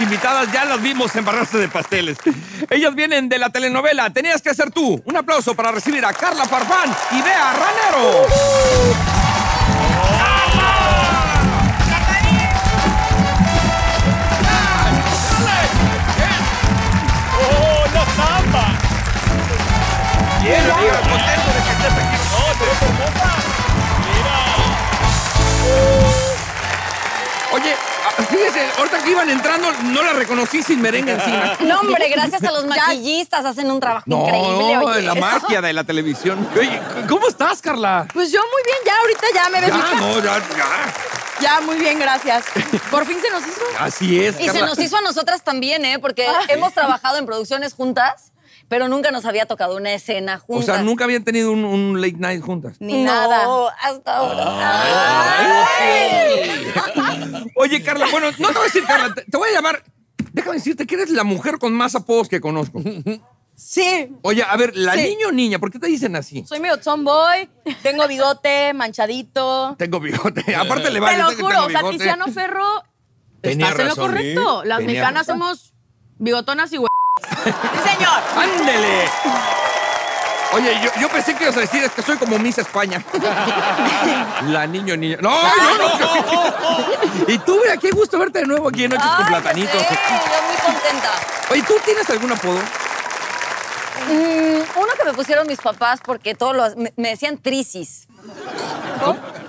invitadas ya las vimos embarrarse de pasteles. Ellas vienen de la telenovela Tenías que ser tú. Un aplauso para recibir a Carla Farfán y Bea Ranero. Ahorita que iban entrando, no la reconocí sin merengue encima. No, hombre, gracias a los maquillistas hacen un trabajo No, increíble. oye. la magia de la televisión. Oye, ¿cómo estás, Carla? Pues yo muy bien, ya ahorita ya me ves Ya, no, ya, ya. Ya, muy bien, gracias. Por fin se nos hizo. Así es, Y se nos hizo a nosotras también, ¿eh? Porque Ay. hemos trabajado en producciones juntas, pero nunca nos había tocado una escena O juntas. sea, nunca habían tenido un, un late night juntas. Ni No, nada. hasta ahora. Oye, Carla, bueno, no te voy a decir, Carla, te, te voy a llamar. Déjame decirte que eres la mujer con más apodos que conozco. Sí. Oye, a ver, ¿la Sí. niño o niña? ¿Por qué te dicen así? Soy medio tomboy, tengo bigote, manchadito. Tengo bigote. Aparte le vale. Te lo que juro, tengo o sea, bigote. Tiziano Ferro, Tenía estás en lo razón, correcto. ¿eh? Las Tenía mexicanas razón. somos bigotonas y hue... ¡Sí, señor! ¡Ándele! Oye, yo, yo pensé que ibas a decir es que soy como Miss España. La niño niña. No, no, no. Mira, qué gusto verte de nuevo aquí en Noches con Ay, Platanitos. sé, yo muy contenta. Oye, ¿tú tienes algún apodo? Mm, uno que me pusieron mis papás porque todos los, me, me decían trisis.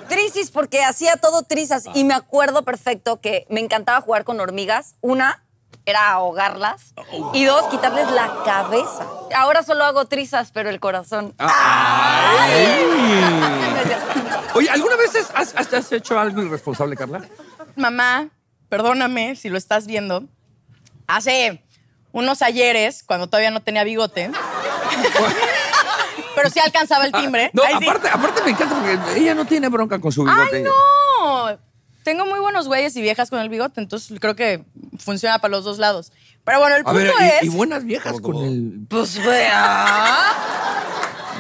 Trisis porque hacía todo trizas y me acuerdo perfecto que me encantaba jugar con hormigas. Una era ahogarlas y dos, quitarles la cabeza. Ahora solo hago trizas, pero el corazón. Oye, ¿alguna vez has, has- has hecho algo irresponsable, Carla? Mamá, perdóname si lo estás viendo. Hace unos ayeres, cuando todavía no tenía bigote, pero sí alcanzaba el timbre. No, sí. aparte, aparte me encanta porque ella no tiene bronca con su bigote. ¡Ay, no! Tengo muy buenos güeyes y viejas con el bigote, entonces creo que funciona para los dos lados. Pero bueno, el A punto ver, y, es... y buenas viejas con el... Pues vea.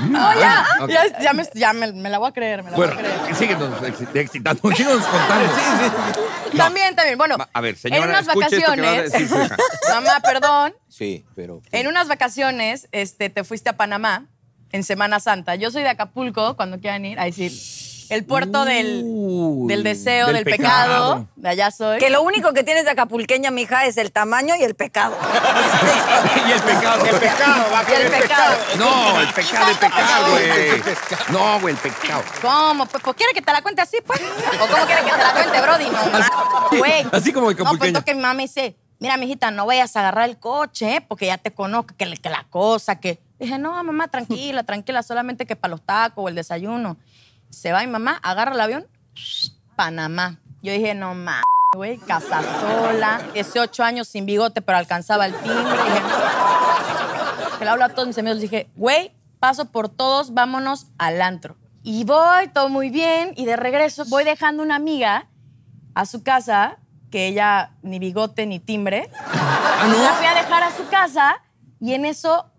No, ya, Ah, ya, ya me, ya me- me la voy a creer, me la Bueno, voy a creer. síguenos excitando, síguenos contando. No. También, también. Bueno, A ver, señora, en unas escuche esto que va a vacaciones... decir. Mamá, perdón. Sí, pero. En unas vacaciones, este, te fuiste a Panamá en Semana Santa. Yo soy de Acapulco, cuando quieran ir, a decir, el puerto del, Uy, del deseo, del del, pecado. pecado. De allá soy. Que lo único que tienes de acapulqueña, mija, es el tamaño y el pecado. y el pecado. El pecado, va a Y el querer pecado. No, el pecado, el pecado, güey. No, güey, el pecado. ¿Cómo? Pues, pues, ¿quiere que te la cuente así, pues? ¿O cómo quiere que te la cuente, Brody? No, güey. Así como de No, pues acapulqueña. que mi mamá me dice, mira, mijita, no vayas a agarrar el coche, ¿eh? porque ya te conozco, que, que la cosa, que... Dije, no, mamá, tranquila, tranquila, solamente que para los tacos o el desayuno. Se va mi mamá, agarra el avión, Panamá. Yo dije, no mames, güey, casa sola, 18 años sin bigote, pero alcanzaba el timbre. Que le hablo a todos mis amigos, dije, güey, paso por todos, vámonos al antro. Y voy, todo muy bien, y de regreso voy dejando una amiga a su casa, que ella ni bigote ni timbre. La fui a dejar a su casa y en eso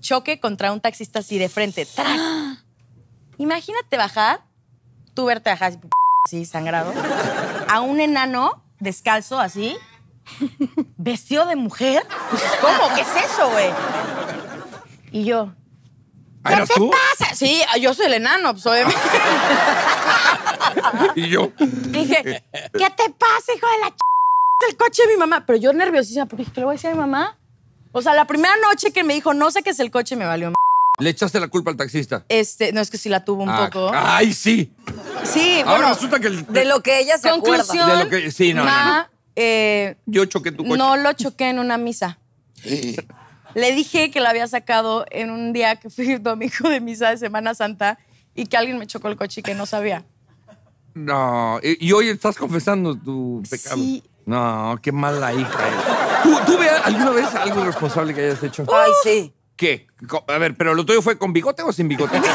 choque contra un taxista así de frente. ¡Tras! Imagínate bajar, tú verte bajar así, así, sangrado, a un enano descalzo así, vestido de mujer. Pues, ¿Cómo? ¿Qué es eso, güey? Y yo, ¿Ah, ¿qué ¿Eras te tú? pasa? Sí, yo soy el enano, pues obviamente. Y yo. Dije, ¿qué te pasa, hijo de la ch... el coche de mi mamá? Pero yo nerviosísima, porque dije, ¿qué le voy a decir a mi mamá? O sea, la primera noche que me dijo, no sé qué es el coche, me valió. m-". Le echaste la culpa al taxista. Este, no es que sí la tuvo un Ah, poco. Ay, sí. Sí, Ahora bueno, resulta que el- De lo que ella se conclusión. acuerda. De lo que- sí, no, no, eh, yo choqué tu coche. no lo choqué en una misa. Le dije que la había sacado en un día que fui domingo de misa de Semana Santa y que alguien me chocó el coche y que no sabía. No, y, y hoy estás confesando tu pecado. Sí. No, qué mala hija eres. ¿Tú, tú alguna vez algo irresponsable que hayas hecho? Ay, sí. ¿Qué? A ver, ¿pero lo tuyo fue con bigote o sin bigote?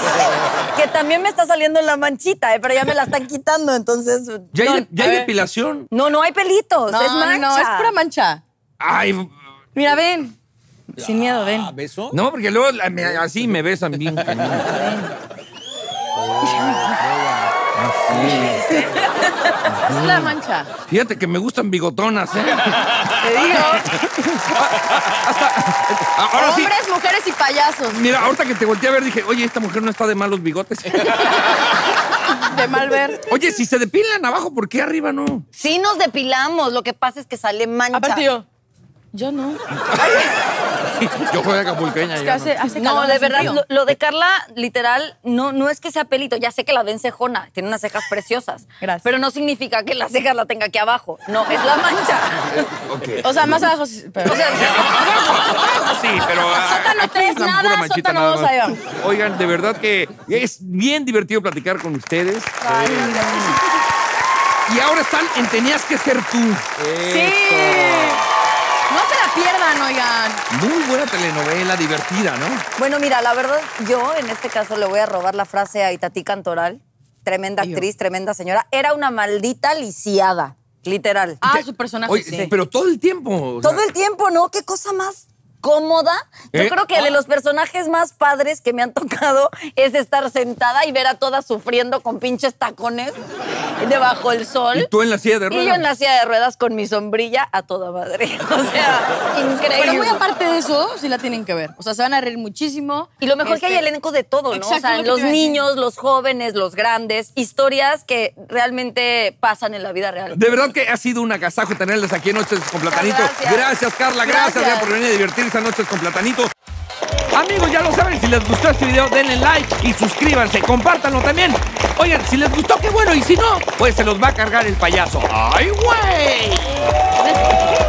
Que también me está saliendo la manchita, ¿eh? pero ya me la están quitando, entonces. ¿Ya no, hay, ya hay depilación? no, no hay pelitos, No, es no, mancha. no, es pura mancha. Ay, Mira, ven. Sin miedo, ven. Ah, ¿beso? no, porque luego la- me- así me besan bien. cañón. Es la mancha. Fíjate que me gustan bigotonas, ¿eh? Te digo. Ahora sí. Hombres, mujeres y payasos. Mira, ahorita que te volteé a ver, dije, oye, esta mujer no está de malos bigotes. De mal ver. Oye, si se depilan abajo, ¿por qué arriba no? Sí nos depilamos, lo que pasa es que sale mancha. Aparte yo. Yo no. Yo soy acapulqueña. Es que yo hace, no. hace No, de verdad, lo, lo de Carla, literal, no, no es que sea pelito. Ya sé que la ven cejona, tiene unas cejas preciosas. Gracias. Pero no significa que las cejas la tenga aquí abajo. No, es la mancha. O sea, más abajo. sí, Pero... O sea, Sí, pero. Sótano aquí tres, nada, sótano nada dos, ahí. Oigan, de verdad que es bien divertido platicar con ustedes. Y ahora están en Tenías que ser tú. Sí. La pierdan, oigan. Muy buena telenovela, divertida, ¿no? bueno, mira, la verdad, yo en este caso le voy a robar la frase a Itatí Cantoral. Tremenda Ay, yo. actriz, tremenda señora. Era una maldita lisiada, literal. Ah, su personaje, Oye, sí. pero todo el tiempo. o sea, Todo el tiempo, ¿no? Qué cosa más cómoda. Yo ¿Eh? creo que de los personajes más padres que me han tocado es estar sentada y ver a todas sufriendo con pinches tacones debajo del sol. Y tú en la silla de Y ruedas. yo en la silla de ruedas con mi sombrilla a toda madre. O sea, increíble. Pero muy aparte de eso, sí la tienen que ver. O sea, se van a reír muchísimo. Y lo mejor es que hay Este, elenco de todo, ¿no? Exacto, o sea, lo los niños, los jóvenes, los grandes, historias que realmente pasan en la vida real. De verdad que ha sido un agasajo tenerles aquí en Noches con Platanito. Gracias. Carla. Gracias, Gracias. por venir a divertirse a Noches con Platanito. Amigos, ya lo saben, si les gustó este video, denle like y suscríbanse. Compártanlo también. Oigan, si les gustó, qué bueno. Y si no, pues se los va a cargar el payaso. ¡Ay, güey!